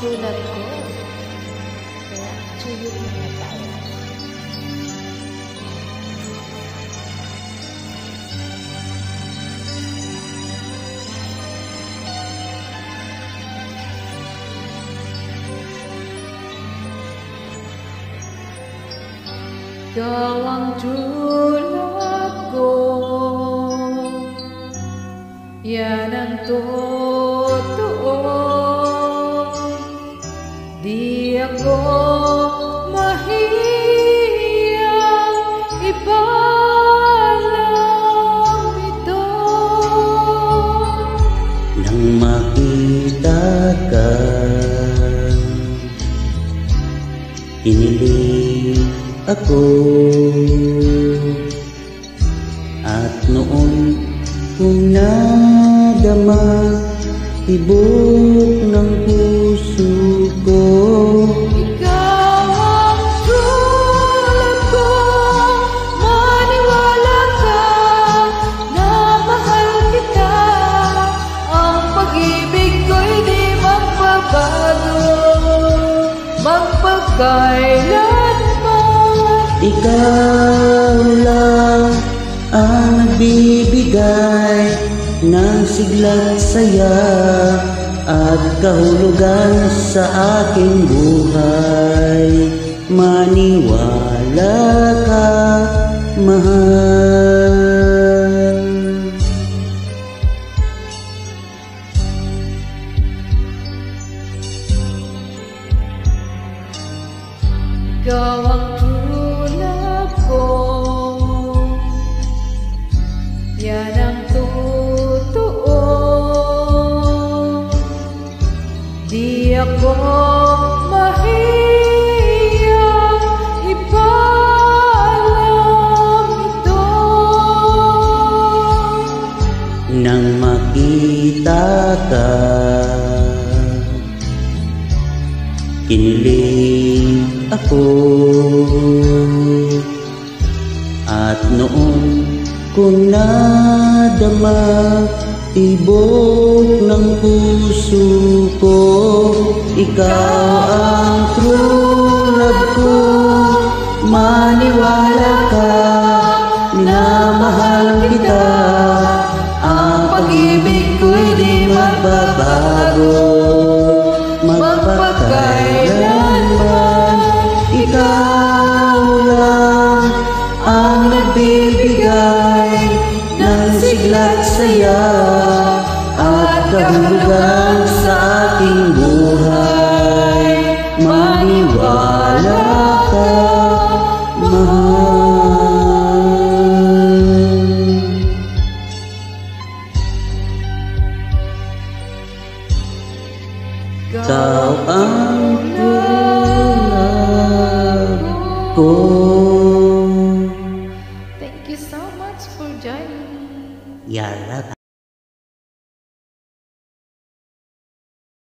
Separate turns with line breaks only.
true love ko. Kaya tuyot na na tayo. Ikaw ang true love ko ako mahiyang ipalam
Nang makita ka Kinilig ako. At noon kong nadama Tibok ng puso ko
Ikaw ang ko. Maniwala ka na mahal kita. Ang pag-ibig ko'y di magbabago. Magpagkailanman
Ikaw lang ang nagbibigay ng sigla't saya at kahulugan sa aking buhay. Maniwala ka, mahal.
Ikaw ang
Nang makita ka. Kinilig ako. At noon kong nadama Tibok ng puso ko Ikaw ang true love ko. Maniwala At kahulugan sa aking buhay Maniwala ka, mahal Ikaw ang tulad ko
Thank you so much for joining dạ,
me.